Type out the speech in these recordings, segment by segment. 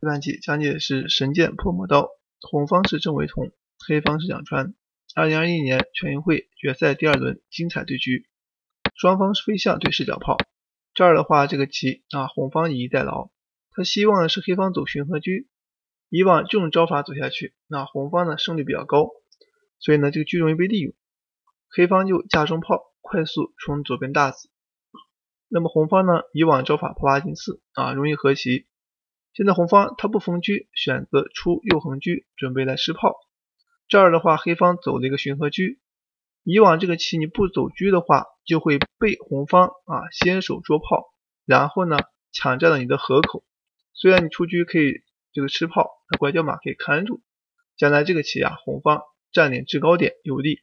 这盘棋讲解的是神剑破魔刀，红方是郑惟桐，黑方是蒋川。二零二一年全运会决赛第二轮精彩对局，双方飞象对视角炮。这儿的话，这个棋啊，红方以逸待劳，他希望的是黑方走巡河车。以往这种招法走下去，那红方呢胜率比较高，所以呢这个车容易被利用。黑方就架中炮，快速冲左边大子。那么红方呢，以往招法炮八进四啊，容易和棋。现在红方他不封车，选择出右横车，准备来吃炮。这儿的话，黑方走了一个巡河车。以往这个棋你不走车的话，就会被红方啊先手捉炮，然后呢抢占了你的河口。虽然你出车可以这个吃炮，那拐角马可以看住，将来这个棋啊，红方占领制高点有利。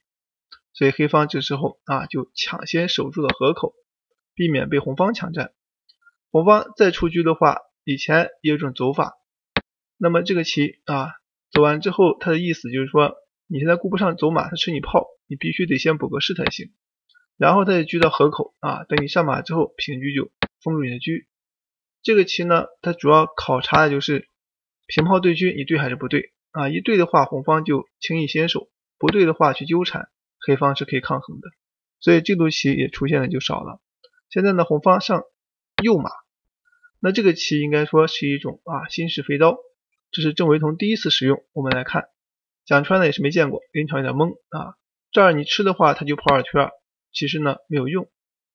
所以黑方这时候啊就抢先守住了河口，避免被红方抢占。红方再出车的话，以前也有种走法。那么这个棋啊走完之后，它的意思就是说，你现在顾不上走马，他吃你炮，你必须得先补个士才行。然后他就车到河口啊，等你上马之后平车就封住你的车。这个棋呢，它主要考察的就是平炮对车，你对还是不对啊？一对的话，红方就轻易先手；不对的话，去纠缠。黑方是可以抗衡的，所以这步棋也出现的就少了。现在呢，红方上右马，那这个棋应该说是一种啊新式飞刀，这是郑惟桐第一次使用。我们来看，蒋川呢也是没见过，临场有点懵啊。这儿你吃的话，他就跑二圈，其实呢没有用。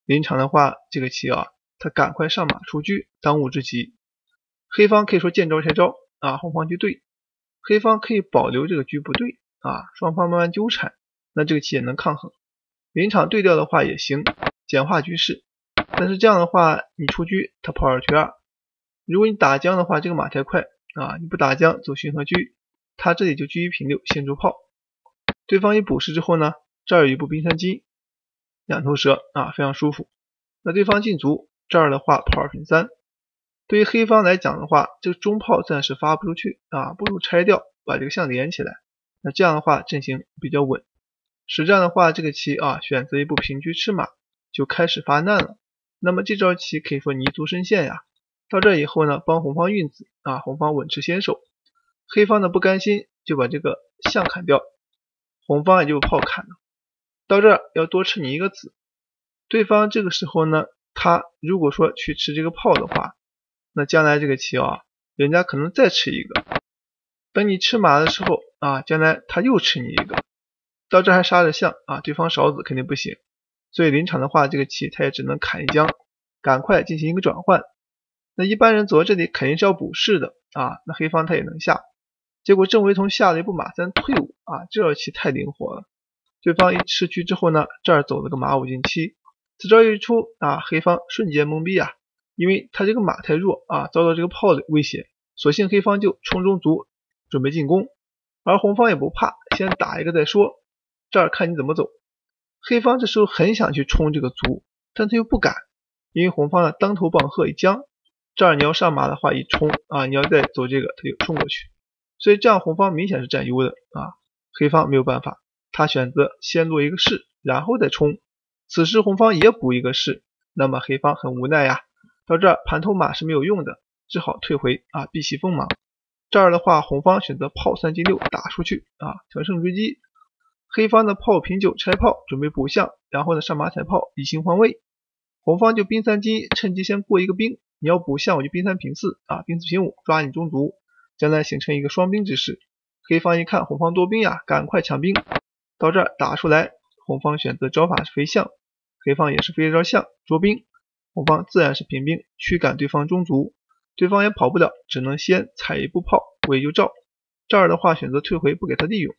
临场的话，这个棋啊，他赶快上马出车，当务之急。黑方可以说见招拆招啊，红方就对，黑方可以保留这个车不对啊，双方慢慢纠缠。那这个棋也能抗衡，临场对调的话也行，简化局势。但是这样的话，你出车他跑二圈二，如果你打将的话，这个马太快啊，你不打将走巡河车，他这里就车一平六，先出炮。对方一补士之后呢，这儿有一步兵三进，两头蛇啊，非常舒服。那对方进卒，这儿的话炮二平三。对于黑方来讲的话，这个中炮暂时发不出去啊，不如拆掉，把这个象连起来。那这样的话阵型比较稳。实战的话，这个棋啊，选择一步平车吃马，就开始发难了。那么这招棋可以说泥足深陷呀。到这以后呢，帮红方运子啊，红方稳持先手。黑方呢不甘心，就把这个象砍掉，红方也就炮砍了。到这要多吃你一个子。对方这个时候呢，他如果说去吃这个炮的话，那将来这个棋啊，人家可能再吃一个。等你吃马的时候啊，将来他又吃你一个。到这还杀着象啊，对方少子肯定不行，所以临场的话，这个棋他也只能砍一将，赶快进行一个转换。那一般人走到这里肯定是要补士的啊，那黑方他也能下。结果郑惟桐下了一步马三退五啊，这棋太灵活了。对方一吃车之后呢，这儿走了个马五进七，此招一出啊，黑方瞬间懵逼啊，因为他这个马太弱啊，遭到这个炮的威胁，索性黑方就冲中卒准备进攻，而红方也不怕，先打一个再说。这儿看你怎么走，黑方这时候很想去冲这个卒，但他又不敢，因为红方呢当头棒喝一将，这儿你要上马的话一冲啊，你要再走这个他就冲过去，所以这样红方明显是占优的啊，黑方没有办法，他选择先落一个士，然后再冲，此时红方也补一个士，那么黑方很无奈呀，到这儿盘头马是没有用的，只好退回啊避其锋芒，这儿的话红方选择炮三进六打出去啊，乘胜追击。黑方的炮平九拆炮，准备补象，然后呢上马踩炮，以形换位。红方就兵三进一，趁机先过一个兵。你要补象，我就兵三平四啊，兵四平五，抓你中卒，将来形成一个双兵之势。黑方一看红方多兵呀，赶快抢兵。到这儿打出来，红方选择招法是飞象，黑方也是飞一招象捉兵。红方自然是平兵，驱赶对方中卒，对方也跑不了，只能先踩一步炮，围就照。这儿的话选择退回，不给他利用。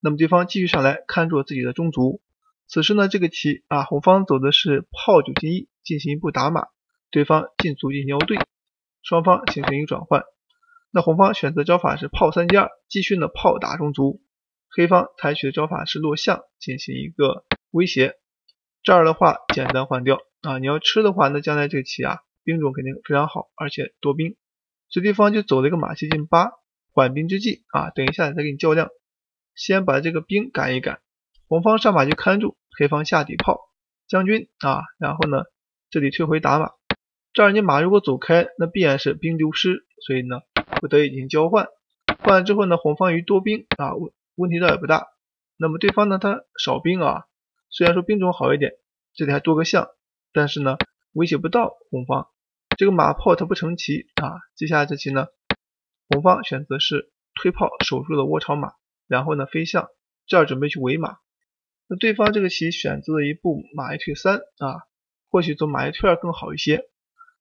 那么对方继续上来看住自己的中卒，此时呢这个棋啊红方走的是炮九进一，进行一步打马，对方进卒进行腰对，双方形成一个转换。那红方选择招法是炮三进二，继续呢炮打中卒，黑方采取的招法是落象进行一个威胁。这儿的话简单换掉啊，你要吃的话，那将来这个棋啊兵种肯定非常好，而且多兵，所以对方就走了一个马七进八，缓兵之计啊，等一下再给你较量。先把这个兵赶一赶，红方上马就看住，黑方下底炮将军啊，然后呢这里退回打马，这儿你马如果走开，那必然是兵丢失，所以呢不得已进行交换。换了之后呢，红方于多兵啊，问问题倒也不大。那么对方呢，他少兵啊，虽然说兵种好一点，这里还多个象，但是呢，威胁不到红方。这个马炮它不成棋啊。接下来这棋呢，红方选择是推炮守住了窝巢马，然后呢飞象，这儿准备去围马。那对方这个棋选择了一步马一退三啊，或许走马一退二更好一些。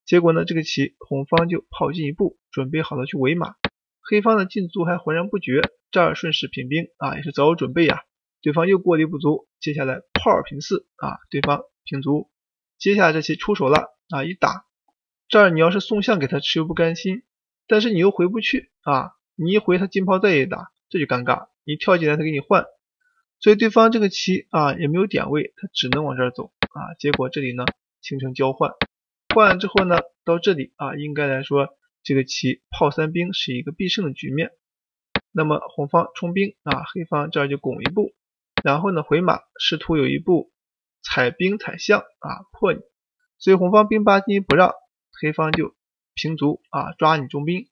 结果呢，这个棋红方就炮进一步，准备好了去围马。黑方的进卒还浑然不觉，这儿顺势平兵啊，也是早有准备呀。对方又过了一步卒，接下来炮二平四啊，对方平卒。接下来这棋出手了啊，一打，这儿你要是送象给他吃又不甘心，但是你又回不去啊，你一回他金炮再一打，这就尴尬，你跳进来他给你换，所以对方这个棋啊也没有点位，他只能往这儿走啊。结果这里呢形成交换，换了之后呢，到这里啊应该来说。这个棋炮三兵是一个必胜的局面，那么红方冲兵啊，黑方这儿就拱一步，然后呢回马，试图有一步踩兵踩象啊破你，所以红方兵八进一不让，黑方就平卒啊抓你中兵，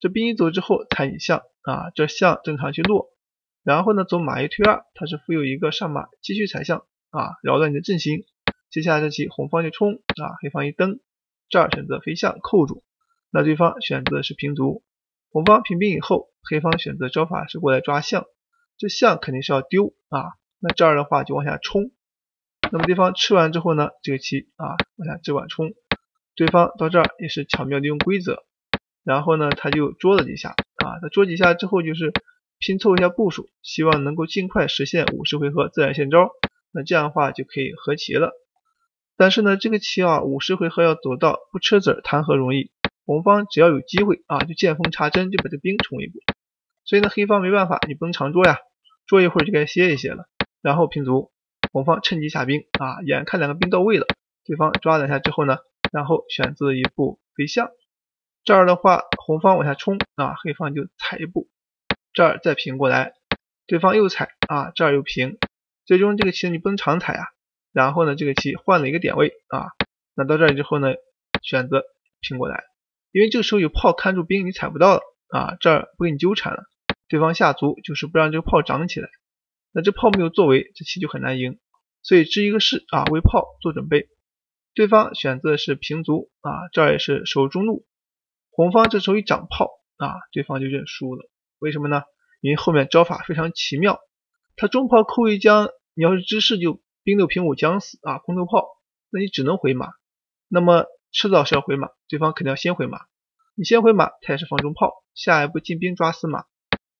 这兵一走之后踩你象啊，这象正常去落，然后呢走马一退二，它是附有一个上马继续踩象啊扰乱你的阵型，接下来这棋红方就冲啊，黑方一蹬，这儿选择飞象扣住。那对方选择的是平卒，红方平兵以后，黑方选择招法是过来抓象，这象肯定是要丢啊。那这儿的话就往下冲，那么对方吃完之后呢，这个棋啊往下直管冲，对方到这儿也是巧妙利用规则，然后呢他就捉了几下啊，他捉几下之后就是拼凑一下步数，希望能够尽快实现五十回合自然现招，那这样的话就可以和棋了。但是呢这个棋啊五十回合要走到不吃子谈何容易？红方只要有机会啊，就见缝插针，就把这兵冲一步。所以呢，黑方没办法，你不能长捉呀，捉一会儿就该歇一歇了。然后平卒，红方趁机下兵啊，眼看两个兵到位了，对方抓两下之后呢，然后选择一步飞象。这儿的话，红方往下冲啊，黑方就踩一步，这儿再平过来，对方又踩啊，这儿又平。最终这个棋你不能长踩啊。然后呢，这个棋换了一个点位啊，那到这儿之后呢，选择平过来。因为这个时候有炮看住兵，你踩不到了啊，这儿不给你纠缠了。对方下卒就是不让这个炮长起来，那这炮没有作为，这棋就很难赢。所以支一个士啊，为炮做准备。对方选择的是平卒啊，这儿也是守中路。红方这时候一长炮啊，对方就认输了。为什么呢？因为后面招法非常奇妙，他中炮扣一将，你要是知势就兵六平五将死啊，空头炮，那你只能回马。那么迟早是要回马，对方肯定要先回马。你先回马，他也是放中炮，下一步进兵抓死马。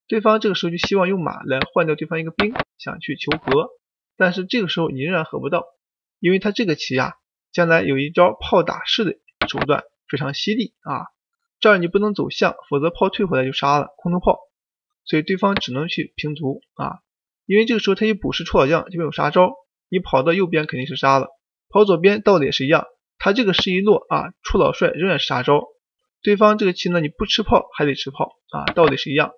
对方这个时候就希望用马来换掉对方一个兵，想去求和。但是这个时候你仍然和不到，因为他这个棋啊，将来有一招炮打士的手段非常犀利啊。这儿你不能走象，否则炮退回来就杀了空头炮。所以对方只能去平卒啊，因为这个时候他一补士出老将就没有杀招，你跑到右边肯定是杀了，跑左边道理也是一样。他这个士一落啊，出老帅仍然是杀招。对方这个棋呢，你不吃炮还得吃炮啊，道理是一样。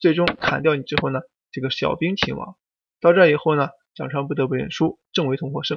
最终砍掉你之后呢，这个小兵擒王。到这以后呢，蒋川不得不认输，正为同获胜。